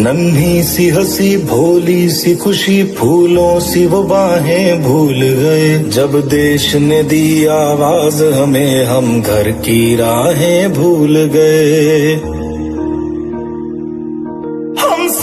नन्ही सी हँसी, भोली सी खुशी, फूलों सी वो बाहें भूल गए। जब देश ने दी आवाज़, हमें हम घर की राहें भूल गए।